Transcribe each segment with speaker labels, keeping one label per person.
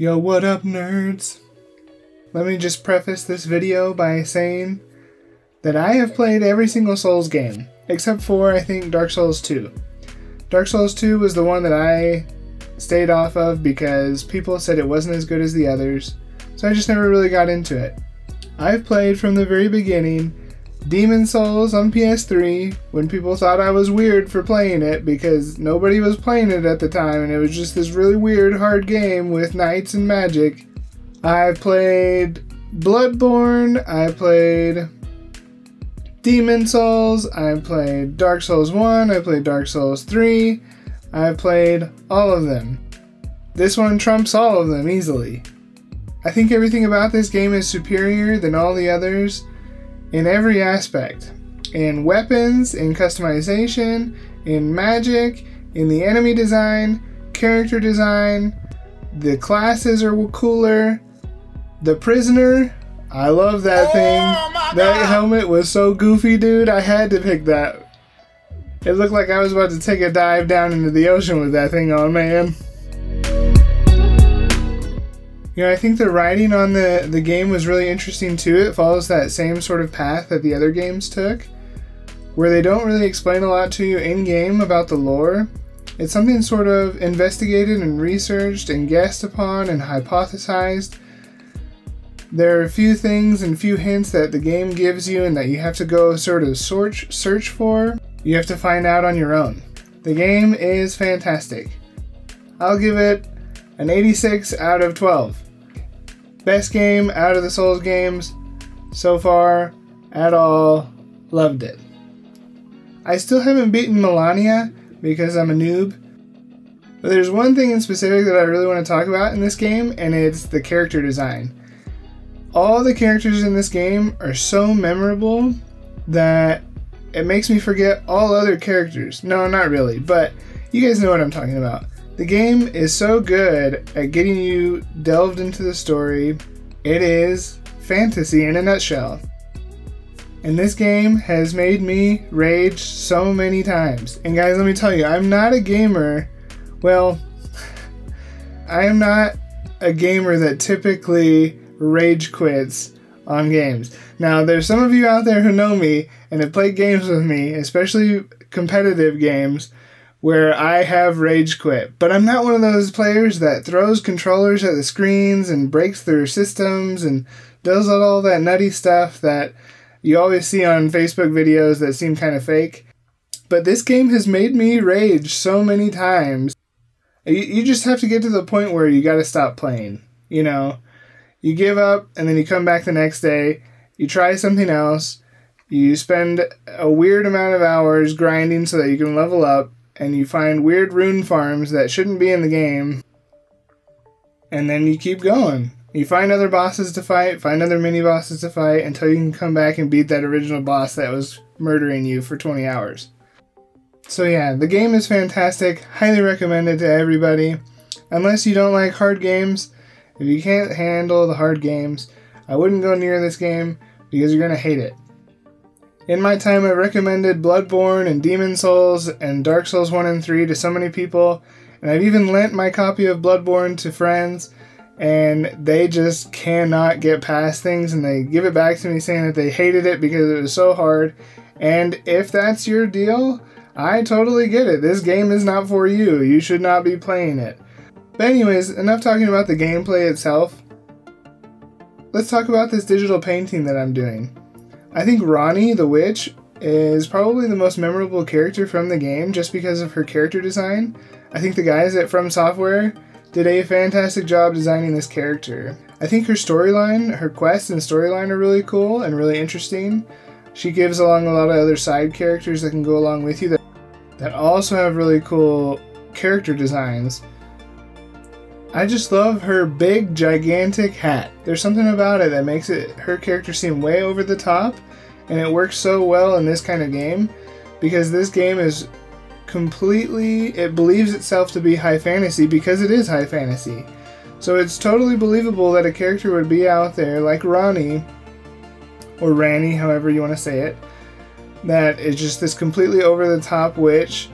Speaker 1: Yo, what up, nerds? Let me just preface this video by saying that I have played every single Souls game, except for, I think, Dark Souls 2. Dark Souls 2 was the one that I stayed off of because people said it wasn't as good as the others, so I just never really got into it. I've played from the very beginning Demon Souls on PS3 when people thought I was weird for playing it because nobody was playing it at the time and it was just this really weird hard game with knights and magic. I played Bloodborne, I played Demon Souls, I played Dark Souls 1, I played Dark Souls 3, I played all of them. This one trumps all of them easily. I think everything about this game is superior than all the others in every aspect in weapons, in customization, in magic, in the enemy design, character design. The classes are cooler. The prisoner, I love that oh thing. That helmet was so goofy, dude. I had to pick that. It looked like I was about to take a dive down into the ocean with that thing on, man. You know, I think the writing on the, the game was really interesting too. It follows that same sort of path that the other games took, where they don't really explain a lot to you in game about the lore. It's something sort of investigated and researched and guessed upon and hypothesized. There are a few things and few hints that the game gives you and that you have to go sort of search search for. You have to find out on your own. The game is fantastic. I'll give it an 86 out of 12. Best game out of the Souls games so far at all. Loved it. I still haven't beaten Malenia because I'm a noob. But there's one thing in specific that I really want to talk about in this game, and it's the character design. All the characters in this game are so memorable that it makes me forget all other characters. No, not really, but you guys know what I'm talking about. The game is so good at getting you delved into the story. It is fantasy in a nutshell. And this game has made me rage so many times. And guys, let me tell you, I'm not a gamer. Well, I am not a gamer that typically rage quits on games. Now, there's some of you out there who know me and have played games with me, especially competitive games, where I have rage quit. But I'm not one of those players that throws controllers at the screens and breaks their systems and does all that nutty stuff that you always see on Facebook videos that seem kind of fake. But this game has made me rage so many times. You, you just have to get to the point where you gotta stop playing. You know, you give up and then you come back the next day, you try something else, you spend a weird amount of hours grinding so that you can level up, and you find weird rune farms that shouldn't be in the game, and then you keep going. You find other bosses to fight, find other mini bosses to fight until you can come back and beat that original boss that was murdering you for 20 hours. So, yeah, the game is fantastic. Highly recommended to everybody. Unless you don't like hard games, if you can't handle the hard games, I wouldn't go near this game because you're going to hate it. In my time, I recommended Bloodborne and Demon Souls and Dark Souls 1 and 3 to so many people, and I've even lent my copy of Bloodborne to friends, and they just cannot get past things, and they give it back to me saying that they hated it because it was so hard. And if that's your deal, I totally get it. This game is not for you. You should not be playing it. But, anyways, enough talking about the gameplay itself. Let's talk about this digital painting that I'm doing. I think Ronnie the Witch is probably the most memorable character from the game just because of her character design. I think the guys at From Software did a fantastic job designing this character. I think her storyline, her quests and storyline are really cool and really interesting. She gives along a lot of other side characters that can go along with you that, that also have really cool character designs. I just love her big, gigantic hat. There's something about it that makes it her character seem way over the top, and it works so well in this kind of game because this game is completely it believes itself to be high fantasy because it is high fantasy. So it's totally believable that a character would be out there like Ronnie or Ranni, however you want to say it, that is just this completely over the top witch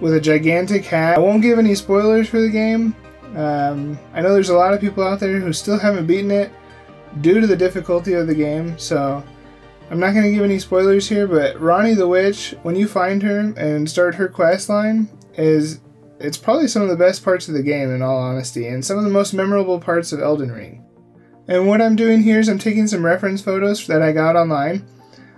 Speaker 1: with a gigantic hat. I won't give any spoilers for the game, Um, I know there's a lot of people out there who still haven't beaten it due to the difficulty of the game, so I'm not going to give any spoilers here, but Ronnie the Witch, when you find her and start her quest line, is it's probably some of the best parts of the game in all honesty, and some of the most memorable parts of Elden Ring. And what I'm doing here is I'm taking some reference photos that I got online.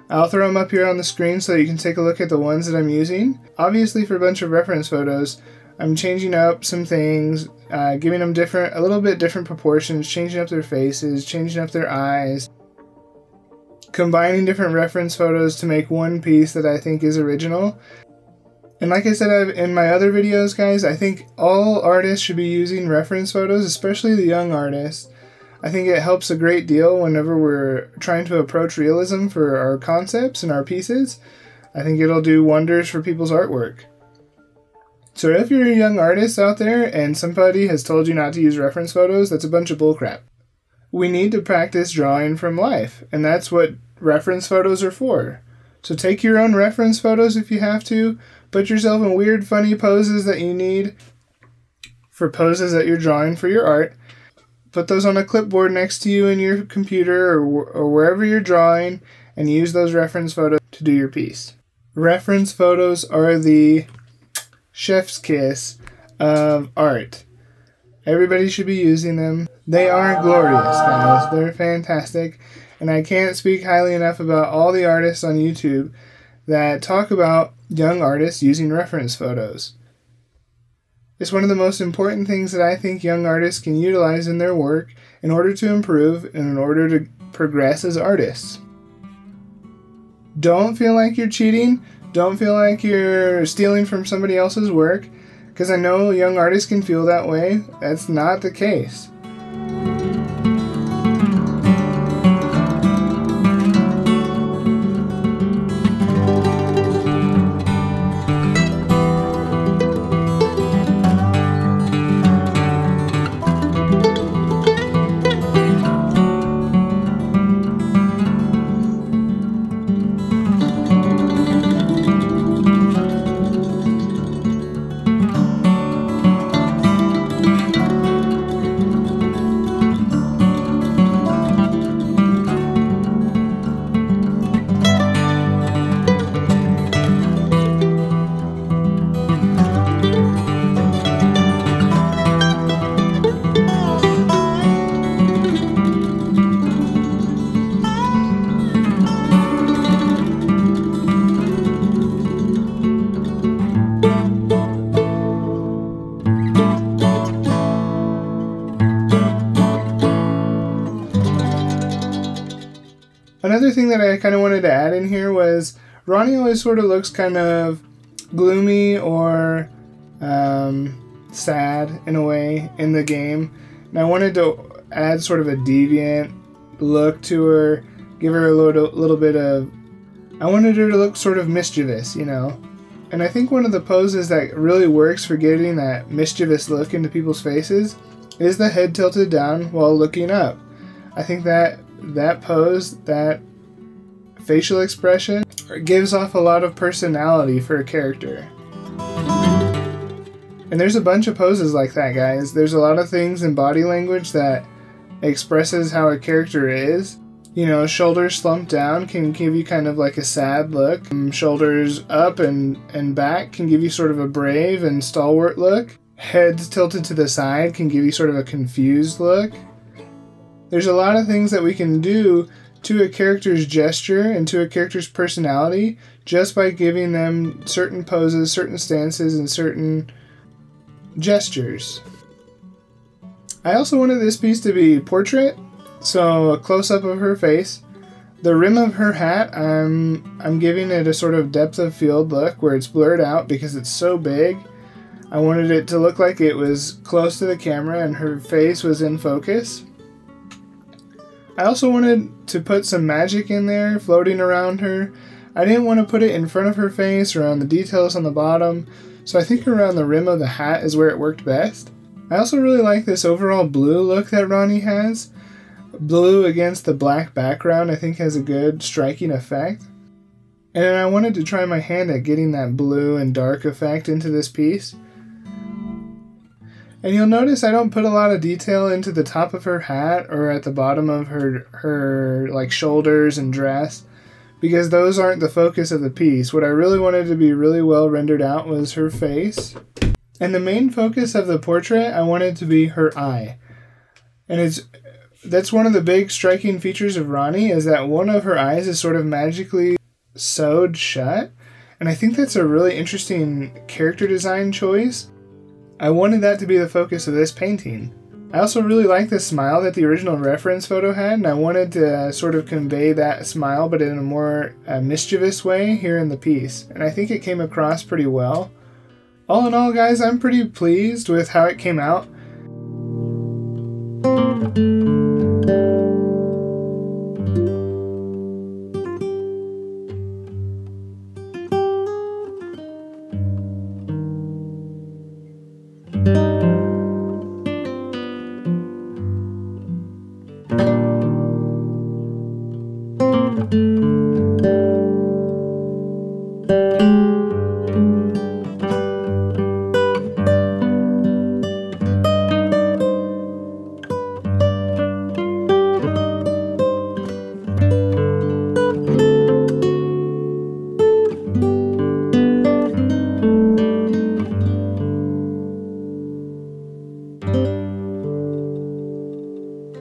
Speaker 1: I'll throw them up here on the screen so you can take a look at the ones that I'm using. Obviously for a bunch of reference photos, I'm changing up some things, uh, giving them different, a little bit different proportions, changing up their faces, changing up their eyes, combining different reference photos to make one piece that I think is original. And like I said I've, in my other videos, guys, I think all artists should be using reference photos, especially the young artists. I think it helps a great deal whenever we're trying to approach realism for our concepts and our pieces. I think it'll do wonders for people's artwork. So if you're a young artist out there and somebody has told you not to use reference photos, that's a bunch of bullcrap. We need to practice drawing from life, and that's what reference photos are for. So take your own reference photos if you have to, put yourself in weird, funny poses that you need for poses that you're drawing for your art. Put those on a clipboard next to you in your computer or, or wherever you're drawing and use those reference photos to do your piece. Reference photos are the chef's kiss of art. Everybody should be using them. They are glorious, guys. They're fantastic. And I can't speak highly enough about all the artists on YouTube that talk about young artists using reference photos. It's one of the most important things that I think young artists can utilize in their work in order to improve and in order to progress as artists. Don't feel like you're cheating. Don't feel like you're stealing from somebody else's work, because I know young artists can feel that way. That's not the case. Another thing that I kind of wanted to add in here was Ronnie always sort of looks kind of gloomy or um, sad in a way in the game. And I wanted to add sort of a deviant look to her, give her a little, little bit of. I wanted her to look sort of mischievous, you know. And I think one of the poses that really works for getting that mischievous look into people's faces is the head tilted down while looking up. I think that that pose, that facial expression, gives off a lot of personality for a character. And there's a bunch of poses like that, guys. There's a lot of things in body language that expresses how a character is. You know, shoulders slumped down can give you kind of like a sad look. Um, shoulders up and, and back can give you sort of a brave and stalwart look. Heads tilted to the side can give you sort of a confused look. There's a lot of things that we can do to a character's gesture and to a character's personality just by giving them certain poses, certain stances, and certain gestures. I also wanted this piece to be portrait, so a close up of her face. The rim of her hat, I'm I'm giving it a sort of depth of field look where it's blurred out because it's so big. I wanted it to look like it was close to the camera and her face was in focus. I also wanted to put some magic in there floating around her. I didn't want to put it in front of her face or on the details on the bottom, so I think around the rim of the hat is where it worked best. I also really like this overall blue look that Ronnie has. Blue against the black background I think has a good striking effect. And I wanted to try my hand at getting that blue and dark effect into this piece. And you'll notice I don't put a lot of detail into the top of her hat or at the bottom of her her like shoulders and dress because those aren't the focus of the piece. What I really wanted to be really well rendered out was her face. And the main focus of the portrait I wanted to be her eye. And it's that's one of the big striking features of Ronnie is that one of her eyes is sort of magically sewed shut. And I think that's a really interesting character design choice. I wanted that to be the focus of this painting. I also really like the smile that the original reference photo had, and I wanted to uh, sort of convey that smile but in a more uh, mischievous way here in the piece. And I think it came across pretty well. All in all, guys, I'm pretty pleased with how it came out.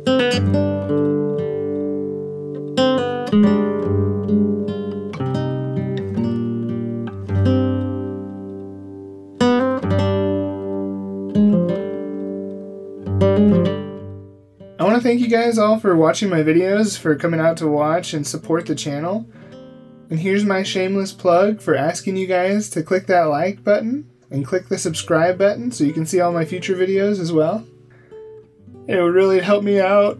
Speaker 1: I want to thank you guys all for watching my videos, for coming out to watch and support the channel. And here's my shameless plug for asking you guys to click that like button and click the subscribe button so you can see all my future videos as well. It would really help me out